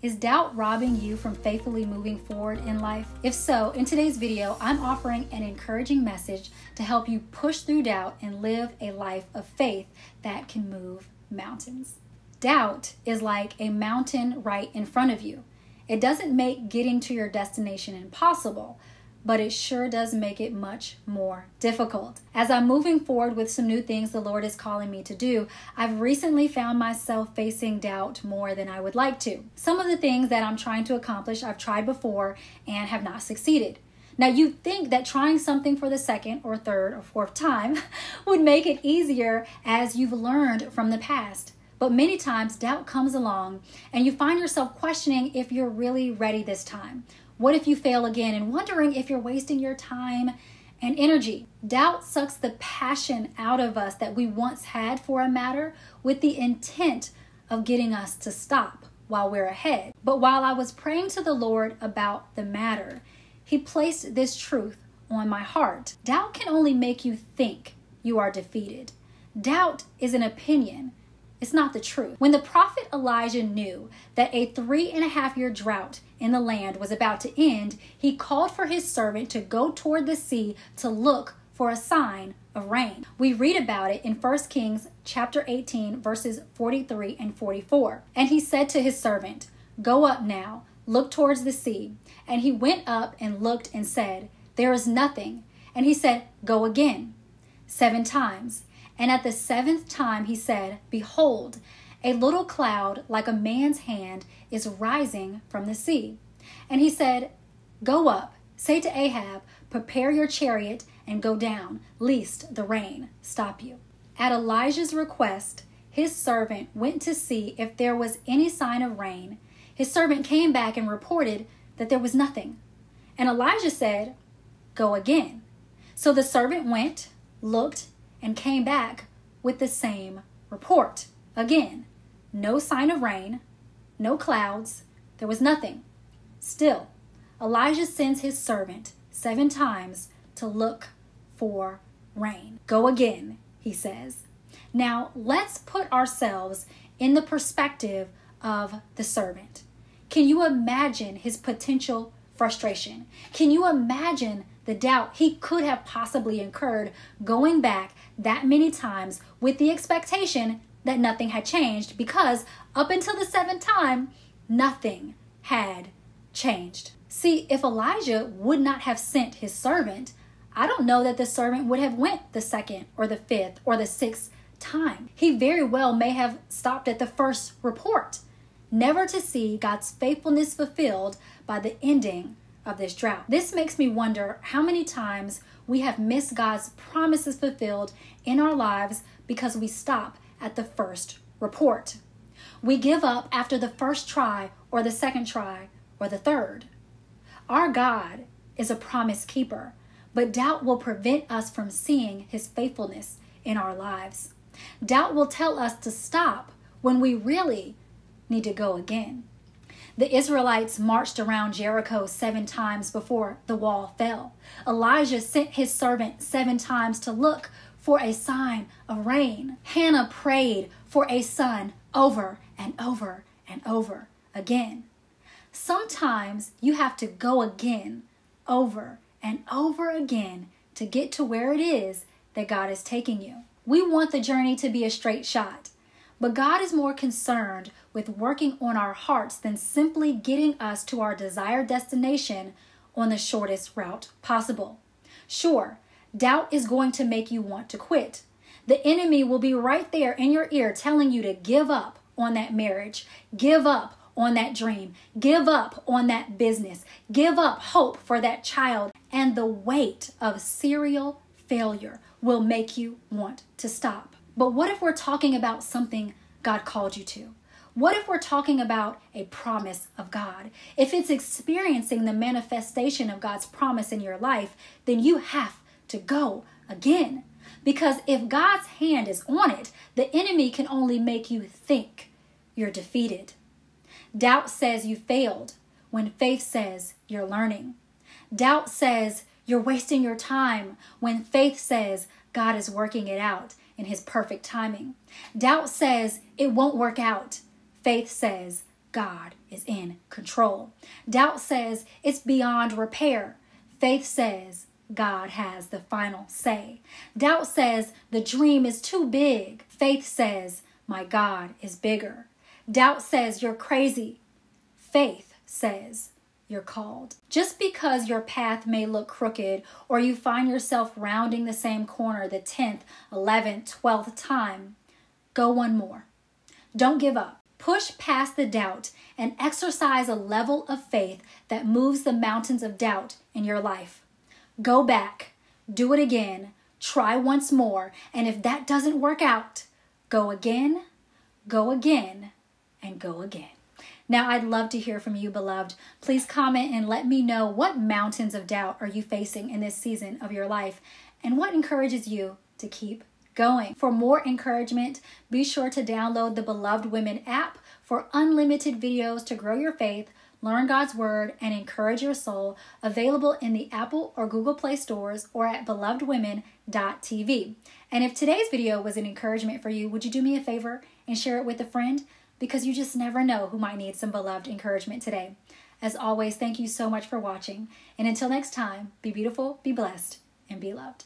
Is doubt robbing you from faithfully moving forward in life? If so, in today's video, I'm offering an encouraging message to help you push through doubt and live a life of faith that can move mountains. Doubt is like a mountain right in front of you. It doesn't make getting to your destination impossible, but it sure does make it much more difficult. As I'm moving forward with some new things the Lord is calling me to do, I've recently found myself facing doubt more than I would like to. Some of the things that I'm trying to accomplish, I've tried before and have not succeeded. Now, you'd think that trying something for the second or third or fourth time would make it easier as you've learned from the past. But many times, doubt comes along and you find yourself questioning if you're really ready this time what if you fail again? And wondering if you're wasting your time and energy. Doubt sucks the passion out of us that we once had for a matter with the intent of getting us to stop while we're ahead. But while I was praying to the Lord about the matter, He placed this truth on my heart. Doubt can only make you think you are defeated. Doubt is an opinion, it's not the truth. When the prophet Elijah knew that a three and a half year drought in the land was about to end, he called for his servant to go toward the sea to look for a sign of rain. We read about it in 1 Kings chapter 18 verses 43 and 44. And he said to his servant, "Go up now, look towards the sea." And he went up and looked and said, "There is nothing." And he said, "Go again." 7 times. And at the seventh time he said, Behold, a little cloud like a man's hand is rising from the sea. And he said, Go up, say to Ahab, Prepare your chariot and go down, lest the rain stop you. At Elijah's request, his servant went to see if there was any sign of rain. His servant came back and reported that there was nothing. And Elijah said, Go again. So the servant went, looked, and came back with the same report. Again, no sign of rain, no clouds, there was nothing. Still, Elijah sends his servant seven times to look for rain. Go again, he says. Now, let's put ourselves in the perspective of the servant. Can you imagine his potential frustration? Can you imagine the doubt he could have possibly incurred going back that many times with the expectation that nothing had changed because up until the seventh time, nothing had changed. See, if Elijah would not have sent his servant, I don't know that the servant would have went the second or the fifth or the sixth time. He very well may have stopped at the first report, never to see God's faithfulness fulfilled by the ending of this drought. This makes me wonder how many times we have missed God's promises fulfilled in our lives because we stop at the first report. We give up after the first try or the second try or the third. Our God is a promise keeper, but doubt will prevent us from seeing his faithfulness in our lives. Doubt will tell us to stop when we really need to go again. The Israelites marched around Jericho seven times before the wall fell. Elijah sent his servant seven times to look for a sign of rain. Hannah prayed for a son over and over and over again. Sometimes you have to go again, over and over again to get to where it is that God is taking you. We want the journey to be a straight shot. But God is more concerned with working on our hearts than simply getting us to our desired destination on the shortest route possible. Sure, doubt is going to make you want to quit. The enemy will be right there in your ear telling you to give up on that marriage, give up on that dream, give up on that business, give up hope for that child, and the weight of serial failure will make you want to stop. But what if we're talking about something God called you to? What if we're talking about a promise of God? If it's experiencing the manifestation of God's promise in your life, then you have to go again. Because if God's hand is on it, the enemy can only make you think you're defeated. Doubt says you failed when faith says you're learning. Doubt says you're wasting your time when faith says God is working it out in his perfect timing. Doubt says it won't work out. Faith says God is in control. Doubt says it's beyond repair. Faith says God has the final say. Doubt says the dream is too big. Faith says my God is bigger. Doubt says you're crazy. Faith says you're called. Just because your path may look crooked or you find yourself rounding the same corner the 10th, 11th, 12th time, go one more. Don't give up. Push past the doubt and exercise a level of faith that moves the mountains of doubt in your life. Go back, do it again, try once more, and if that doesn't work out, go again, go again, and go again. Now, I'd love to hear from you, beloved. Please comment and let me know what mountains of doubt are you facing in this season of your life and what encourages you to keep going. For more encouragement, be sure to download the Beloved Women app for unlimited videos to grow your faith, learn God's Word, and encourage your soul. Available in the Apple or Google Play stores or at belovedwomen.tv. And if today's video was an encouragement for you, would you do me a favor and share it with a friend? Because you just never know who might need some beloved encouragement today. As always, thank you so much for watching. And until next time, be beautiful, be blessed, and be loved.